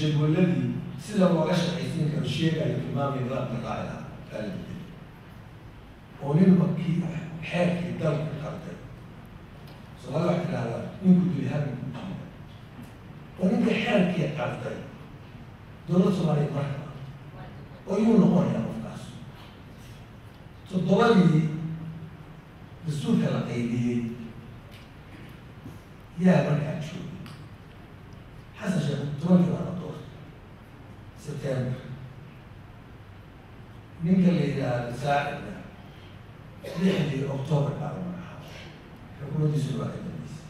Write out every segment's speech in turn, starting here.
jadwaladii sida looga shaqaysiin karo sheegayo tilmaamaya nidaamka qaacida aalabedel oo nin markii xeerkii dalka qalday soomaalida waxay tidhahdaa ninku duli habinku jiida oo ninka xeerkii qalday dowladda soomaaliyeed marka oo yuu noqonayaa qofkaas toddobadii dastuurka la qaybiyey yaa markaa joogay xasan sheekh tobankii baa la doortay september ninka la yidhaahdo saacidna lixdii october baa la magacaabay xukuumaddiisu waa ka dambeysay.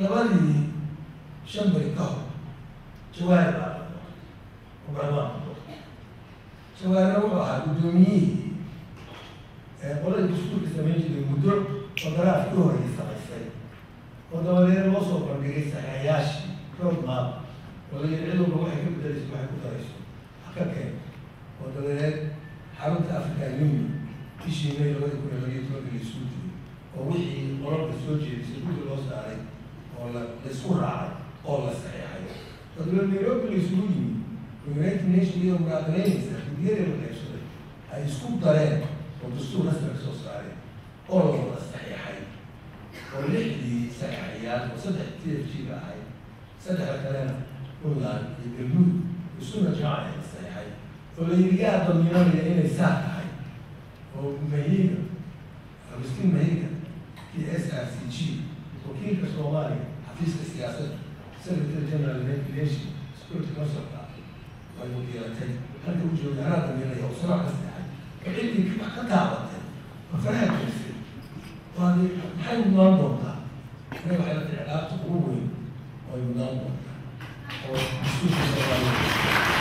Labadii shan beri ka hor jawaari baa doortay jawaarina wuxuu ahaa guddoomiyihii qolada dastuurka samayn jiray muddo oo daraaf ka horreeyay samaysay oo dabadeed loo soo bandhigay saxeeyaashii road map oo waxay ka bedelayso waxay ku darayso. Haka dabadeed xarunta african union bishii may labadi kun iyo labiyo tobanka la isugu jiray oo wixii qoralka soo jeedisay guddi loo saaray oo la la isku raacay oo la saxeexay dabeed nairobi la isugu yimi united nation iyadoo muraaqabeynaysa guddiyada la qaybsaday ay isku dareen oo dastuur rasmi ka soo saareen oo la saxeexay oo lixdii saxeexayaal oo saddex t f g ba ahayd saddexda kalena puntland iyo galmudug isuna saxeexay oo la yidhi yaa damiinanaya inay saa tahay oo mahiga agustin mahiga iyo s r c g wakiilka soomaaliya xafiiska siyaasadda secretary general nation security councilka ay wakiilatay halka u jooga anaa damiinaya oo sanac ka saxeexay oo ciddii wax ka taabatay oo faraha gelisay waadi maxay mudnaan doontaa inay waxay la tahay dhaabta ugu weyn oo ay mudnaan doontaa oo dastuurka soomaaliya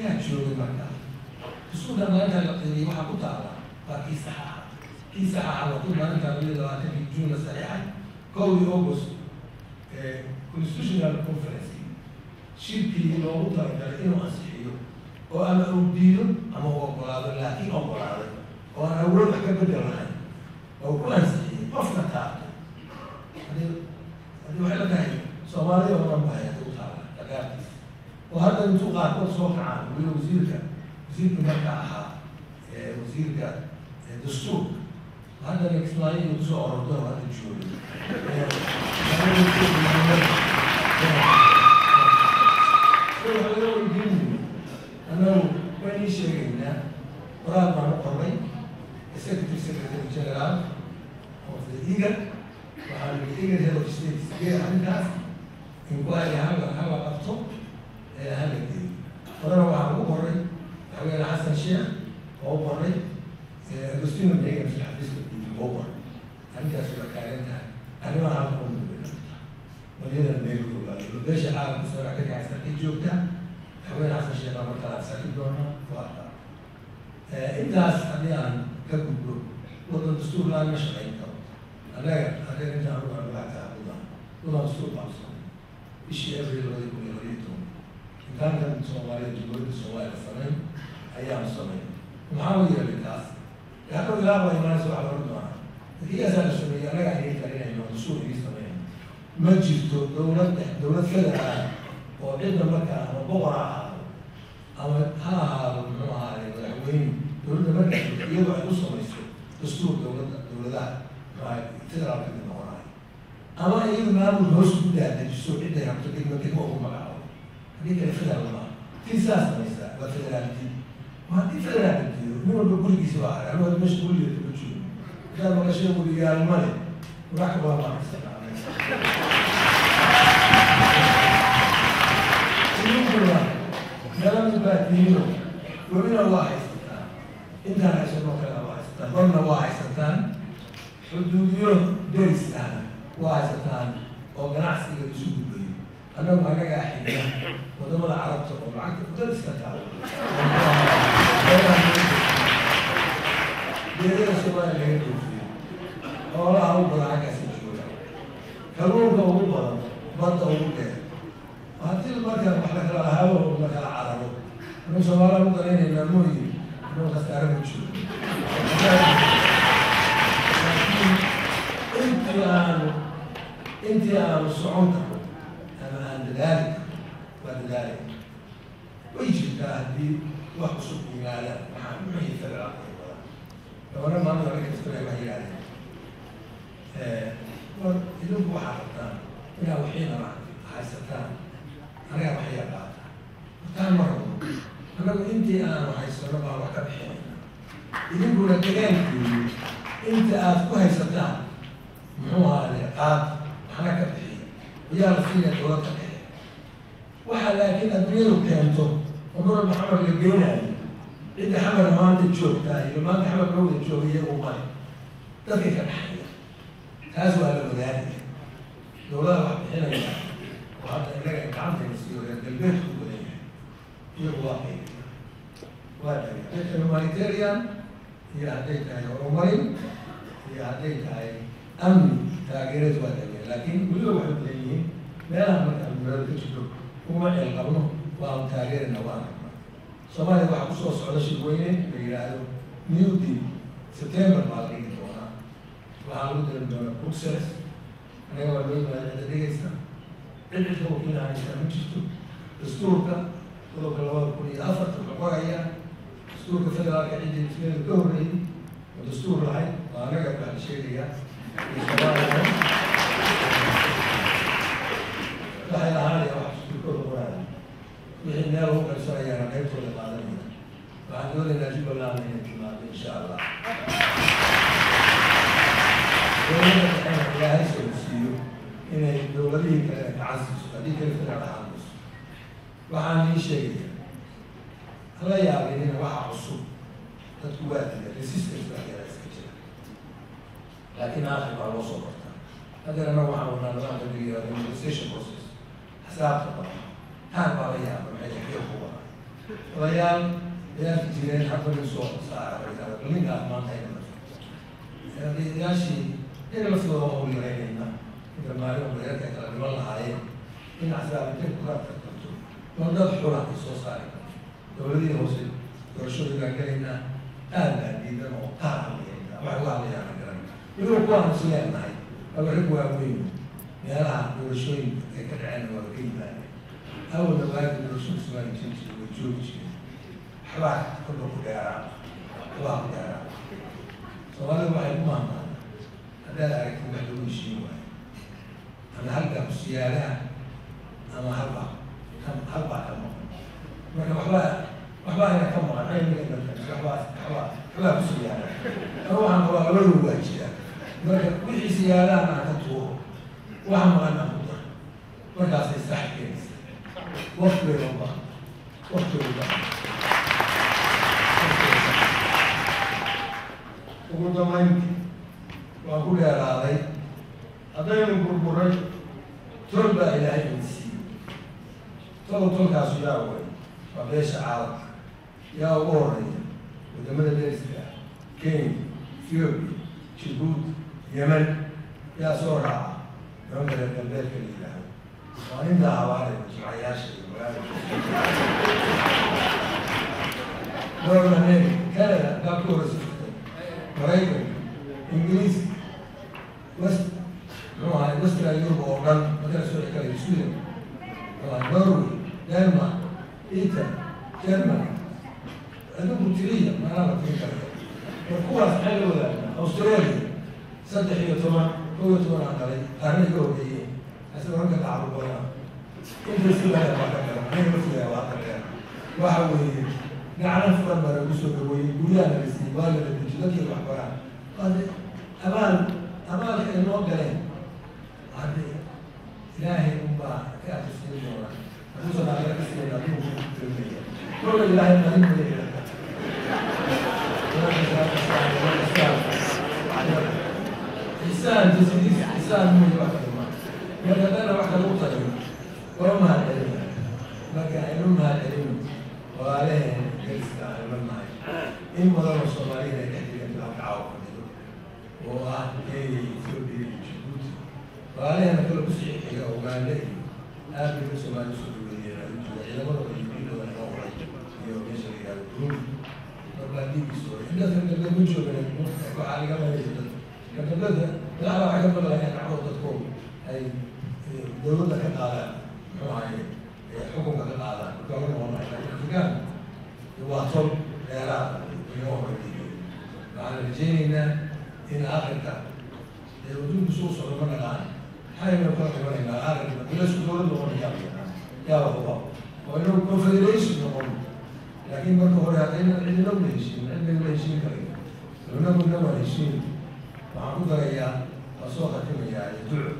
yaa joogay markaa dastuurka maalinta la qeybiyey waxaa ku taala waa kii saxaaxa kii saxaaxa waa kii maalinta labaiyo labaatankii juun la saxeexay kowdii august constitutional conference shirkii loogu talagalay inuu ansixiyo oo ama uu diido ama u ogolaado laakiin ogolaaday oo aan awood wax ka bedel lahayn oo ku ansixiyey qofka taabtay haddii haddii waxay la tahay soomaalida oo dhan ba وهذا نتوقع صوت عام. من وزيرك وزيرك متاعها وزيرك دستور. هذا اللي كسلاي وتسوى عرضه وهذا الجول أنا ماني شايفنا وراد معنا قرين السكرتير السكرتير الجنرال وفي الإيجر وعلى الإيجر هذا الشيء سكير عندنا إنكواري هذا هذا dastuur baan samay bishii abril labadi kun iyo labaiyo toban intaankan soomaaliya dowladda soomaaliya samayn ayaan samay maxaa u yeelay taas hadhow ilaa baa imaanaysa waxa laga doonaa dadkiyaasaa la sameeyey annaga aynay talinayno dastuur inii sameyn ma jirto dowlad dowlad federaal oo cidda markaa ama boqor ha ahaado ama ha ahaado muxuu ahaay madaxweyne dowladda markaa iyadoo ay u samayso dastuur dowladda dowladaha federaalka mid noqonayo ama iyadu maamul hoos ku daadajiso cidday rabto degmo degmo ugu magacaabo haddii kale federaal maaha tii saa samaysaa waa federaaliti haddii federaalka jiro nin walba gurigiisa waa haray anuu meesha gurigeeda ma joogo hadaa maqashada gurigaal male warax waa maaqsanaa idinkuna meelana baatiino webina waa haysataan intaan haysanoo kale waa haysataan barna waa haysataan xuduudiyo deris ahna waa haysataan oo ganacsiga isu gudbayo annagu annagaa xigna waddamada carabta oo lacagta deriska taalo geedaha soomaaliya laga dhoofiyo xoolaha u badan xaggaasi jooga kalluunka ugu badan badda ugu dheer. Haddii marka wax la kala lahaabo oo la kala cararo anu soomaaliya u danaynayna mooyi inuu khasaare ku jiro intii aanu intii aanu socon karno ama aan dadaali waa dadaali way jirtaa haddii wax cusub yimaada federaalka wada gabadha maanta hore kastana wax yidhahdeen war idinku waxaa rabtaan inaa waxiinama haysataan anaga wax yaqaata wataan ma rabno annagu intii aanu haysano baan wax ka bixinayna idinkuna degaankiini inta aad ku haysataan muxuu ahaade qaad waxna ka bixiya. Ayaa la fiilaya dowlad ka bixiya waxa laakiin adduunyadu keento oo nolol maxamed la geynayo cidda xamar maanta joogtaa iyo maanta xamar la wada jooga iyagu male dadkay ka dhaxaya taas waa la wadaagaya. Dowlada wax bixinaya oo hadda inaga gacantayna siiyo reer galbeedku badan yahay iyagu waa qaybiya waa dadka humanitarian iyo hadday tahay horumarin iyo hadday tahay amni taageeradu waa dhaya laakiin weliba waxay badan yihiin meelaha markaan dowladda ka jiro kuma ceel qabno waanu taageerina waan rabna soomaaliya waxaa ku soo socda shirweyne la yidhaahdo new deal september baa dhigi doonaa waxaa lagu dari doonaa bruxelles anaga waa loo yimaada cidda dhigaysa cid cidka wakiil haysaa ma jirto dastuurka qodobka labada kun iyo afarta wuxuu qorayaa dastuurka federaalka cidda ismeeda ka horreeyey oo dastuur lahayd waa anaga baa la sheegayaa waxay wax dastuurkooda qoraya wixii meel lagu qaybsanayaana qaybtooda qaadanaya waxaan doonaynaa jubbaland inay insha allah dowladda dhexeena ilaahay inay dowladihii kale gacan siiso haddii kale mayso waxaan ii sheegaya hala yaabinina waxa cusub dadku waa diga resistance baa iska jira laakiin aakhir baa loo soo bartaa. Haddana anaga waxaan wadnaa nidaamka dhigiya negotiation process xisaabta badan taan baa la yaaba maxay xaqiiq ku wada odayaal dayaarki jireen xabadin soo saaray balinkaas maanta ay dhamatay odayaashii iyaga laftooda waa howl yaraynayna inta maalin odayaarka kala dhiman lahaayeen in axsaabintay ku kala tartanto bal dad xula ay soo saari karto dowladihii hoose doorashooyinkaan gelaynaa aad baa diidan oo qaar hadlayaynaa wax uga hadlayaan garan weliba kuwaan is leenahay aba rag waaweyn meelaha doorashooyinka ay ka dhaceen waa yimaadeen awalna waagi doorashada soomaaliya jinji way joogi jireen waxbaa kolba ku dheeraa waxbaa ku dheeraa soomaalida waxay ku maantaan haddaad aragtid wax lagu heshiin waayo ama halbaa kusiyaadaha ama halbaa halbaa ka maqan marka waxbaa waxbaa ina ka maqan aynaga dadka waxbaa waxbaa waxbaa kusiyaada ama waxaan qabaa labadu waa jira marka wixii siyaadahan aan ka tuuro waxa maqan aan ku dar markaasay sax keenaysa bay loo baahan waqti bay baahan ugu dambayntii waa ku dheeraaday. Haddaynu burburay tol baa ilaahay ina siiyey. Tolo tolkaasu yaa way waa beesha caalamka. Yaa ugu horreeya waddamada deriska ah kenya ethiopia jibuuti yemen. Yaa soo raaca nimanka reer galbeedka la yidhaahdo waa inta habaanay jimcayaasha iyo magaalada north america canada baa ku horeysa jirtay maraykanka ingiriis west muxuu ahay western europe oo dhan makala soo xikalayo sweden norway denmark italy germany adigu tiriya maanaa la tiri karaya war kuwaas kow iyo toban aan dhalay qaarna iga horreeyeen asiga ranka tacabul badanaa intasilaya waa ka garan aniga laftigaya waa ka garan waxa weeye gacana furan baa lagu soo dhaweeyey guryaha la siiyey waa la dejiyo dadkii wax baraan hade abaal abaalka ay noo galeen hade ilaahay unbaa ka atirsiin doona hadduusan aakhira ka siinin aduu islaan jasidiis islaan muu arkima mar haddana wax lagu tarin waa mahad celina marka aynu mahad celin walaalaheen geliska aan marnahay in badanoo soomaaliyada ay dhex jireen baa kacaawafadhido oo ah kenya iyo etoobiya iyo jabuuti walaalahena kale ku sii xiga ugaanda iyo aafrika soomaaliya soo dhaweeyeen ay jooga ciidamadooda iyo biilooda laga qoray iyo meesha la yihahdo burundi markaa dhiigiisooda intaas ka dambe ma joogana waxaa laga malaysa dadka ka dambeda ilaa waxay ka badalayaa gacmood dadkooda ay dowladda ka qaadaan muxuu ahaye xukunka ka qaadaan. Marka hore noqonayo laakiin afrikaan waa tol dheeraad inoo horgeeyo waxaan rajaynaynaa in aakhirka dee adduunku soo socdo ma naqaan. Maxaynu kala dhimanaynaa aakhirka bilasku dowlad noqonaya yaaba huba oo inagu confederation noqon. Laakiin marka hore haddayna cidina la heshiin cidna la heshiin karayo dowladna waa heshiin waxaan ku darayaa waa soo khatimayaa duco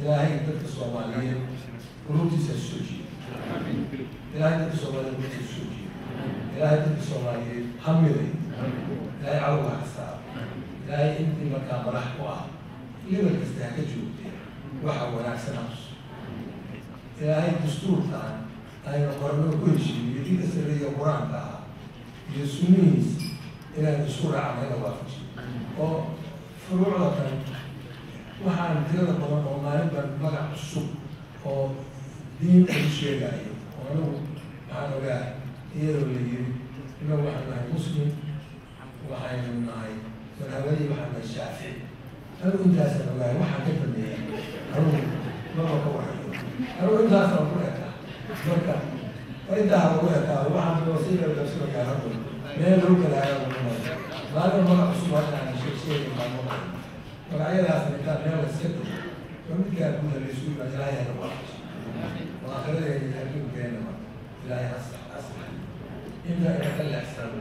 ilaahay dadka soomaaliyeed qulubtiisa soo jiiyo ilaahay dadka soomaaliyeed qulubtiisa soo jiiyo ilaahay dadka soomaaliyeed hamiday ilaahay cawga hastaa ilaahay intii markaa madax ku ah level kasta ha ka joogtee waxa wanaagsan habs ilaahay dastuurkan aynu qorno ku heshiiyo inka sareeya qur'aanka ah iyo sunnihiis inaan isku raacna ina waafajiyo oo furuucda kan waxaan tirada badan oo maalinban magac cusub oo diin lagu sheegayo oo anigu maxaan ogaa iyadoo la yiri inagu waxaan nahay muslim waxaynu nahay madhabadii waxaan nahay shaafici. Anigu intaasaan ogaay waxaan ka dambeeya anigu maba ka warayo anigu intaasaan ku ekaa marka intaa lagu ekaa waxaan wasiila dabsanayaa hadda meel lagu kala hayaa lagu maalin magac cusub hadda aan magacyadaas intaan meel la iska dhigo oo midkaa guuda la isu yimaado ilaahay hana waafaji oo akhiradeena iyo adduunkeenaba ilaahay asax asax inta ina ka leexsan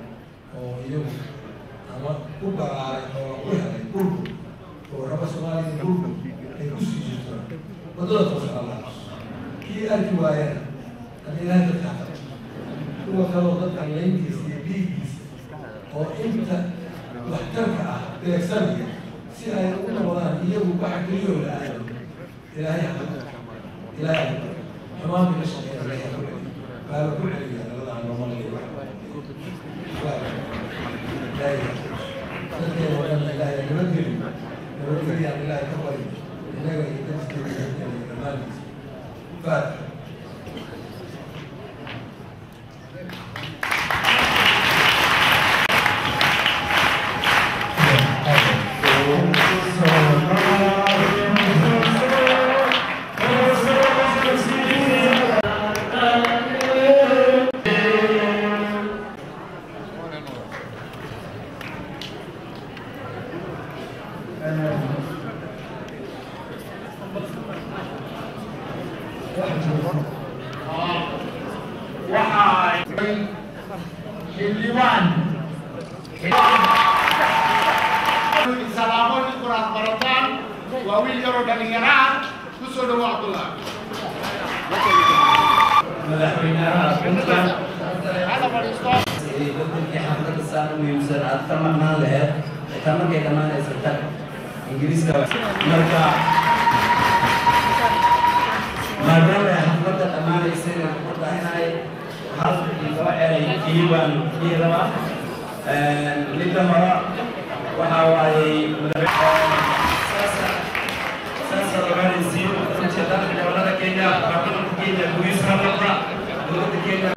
oo iyagu ama ku baraaray oo ku helay burbu oo raba soomaaliya burbu ay ku sii jirto waddada toosa allah kii arki waayana hadda ilaahay dadka hata kuwa kaloo dadka layntiisa iyo dhiiggiisa oo inta waxtarka ah beegsanaya si ay u noqdaan iyagu waxa keliyoo la aado ilaahay ha ilaahay xumaanka ka shaqeeya ilaahay ku celiyo baaba ku celiya labadaan noomaliya ilaahay dadkeena oo dhan ilaahay nabadgeli nabadgeliyaan ilaahay ka bari innaga iyo dadkeena iyo dhammaantiisa faatixa اللواء السلام عليكم ورحمة الله وأول يرو دليران تسود وعد الله Ikut di hamdan sana, misalnya, termak nalar, termak kayak mana, serta ingiriiska marka maadaama ay xafladda dhammaanaysa inaan ku dhahinay hal iyo laba eray kii baan dhihi rabaa midda hore waxaa waaye sasa ogaanaysiin ujeedada xildhibaanada kenya baarlamaanka kenya booliiska hadalka dowladda kenya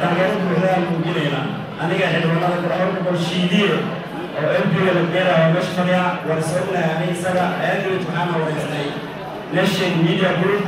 taageero buuxdaan muujinaynaa aniga xildhibaanada garoonka bolshiidiye oo mpiga la beeraha oo meesha fadhiya waan sognahay aniga isaga andrew waxaan wareystay nation media group